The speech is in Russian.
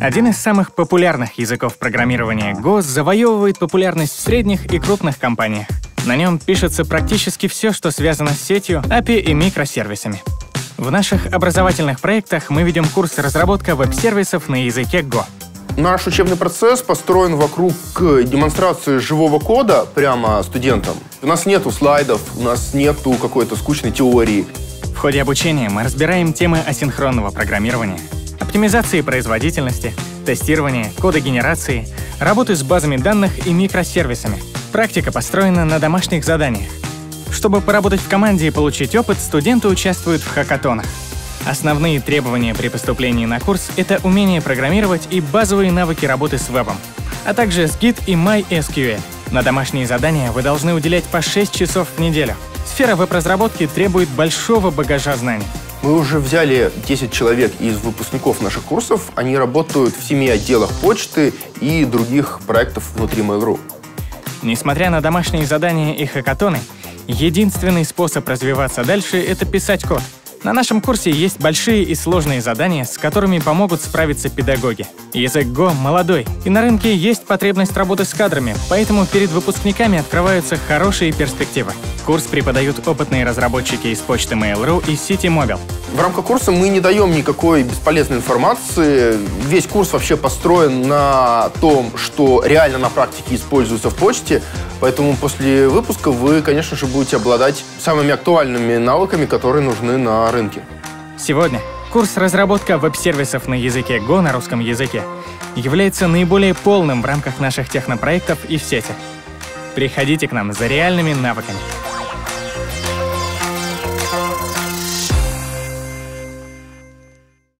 Один из самых популярных языков программирования Go завоевывает популярность в средних и крупных компаниях. На нем пишется практически все, что связано с сетью, API и микросервисами. В наших образовательных проектах мы ведем курс разработка веб-сервисов на языке Go. Наш учебный процесс построен вокруг демонстрации живого кода прямо студентам. У нас нету слайдов, у нас нету какой-то скучной теории. В ходе обучения мы разбираем темы асинхронного программирования, оптимизации производительности, тестирования, кодогенерации, работы с базами данных и микросервисами. Практика построена на домашних заданиях. Чтобы поработать в команде и получить опыт, студенты участвуют в хакатонах. Основные требования при поступлении на курс — это умение программировать и базовые навыки работы с вебом, а также с Git и MySQL. На домашние задания вы должны уделять по 6 часов в неделю. Сфера веб-разработки требует большого багажа знаний. Мы уже взяли 10 человек из выпускников наших курсов. Они работают в семи отделах почты и других проектов внутри Mail.ru. Несмотря на домашние задания и хакатоны, единственный способ развиваться дальше — это писать код — на нашем курсе есть большие и сложные задания, с которыми помогут справиться педагоги. Язык Go молодой, и на рынке есть потребность работы с кадрами, поэтому перед выпускниками открываются хорошие перспективы. Курс преподают опытные разработчики из почты Mail.ru и City Mobile. В рамках курса мы не даем никакой бесполезной информации. Весь курс вообще построен на том, что реально на практике используется в почте. Поэтому после выпуска вы, конечно же, будете обладать самыми актуальными навыками, которые нужны на рынке. Сегодня курс разработка веб-сервисов на языке Go на русском языке является наиболее полным в рамках наших технопроектов и в сети. Приходите к нам за реальными навыками.